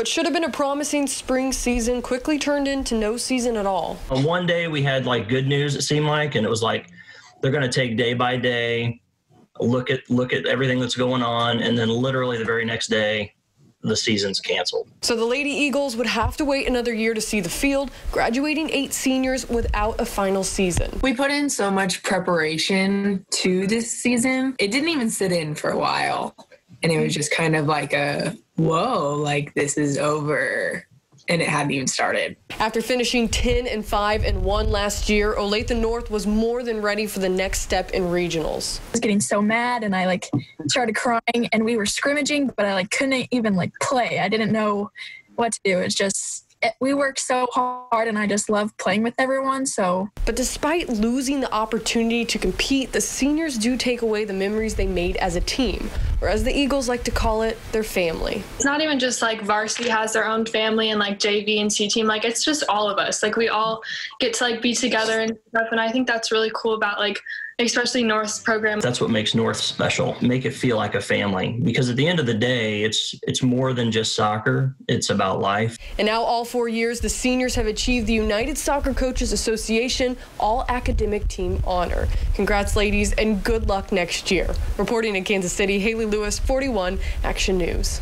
What should have been a promising spring season quickly turned into no season at all. On one day, we had like good news, it seemed like, and it was like they're going to take day by day, look at look at everything that's going on, and then literally the very next day, the season's canceled. So the Lady Eagles would have to wait another year to see the field, graduating eight seniors without a final season. We put in so much preparation to this season. It didn't even sit in for a while. And it was just kind of like a whoa, like this is over. And it hadn't even started. After finishing 10 and 5 and 1 last year, Olathe North was more than ready for the next step in regionals. I was getting so mad and I like started crying and we were scrimmaging, but I like couldn't even like play. I didn't know what to do. It's just it, we worked so hard and I just love playing with everyone. So, but despite losing the opportunity to compete, the seniors do take away the memories they made as a team, or as the Eagles like to call it, their family. It's not even just like varsity has their own family and like JV and C team. Like it's just all of us. Like we all get to like be together and stuff. And I think that's really cool about like especially North's program. That's what makes North special. Make it feel like a family because at the end of the day, it's it's more than just soccer. It's about life. And now all 4 years the seniors have achieved the United Soccer Coaches Association All Academic Team honor. Congrats ladies and good luck next year. Reporting in Kansas City, Haley Lewis, 41 Action News.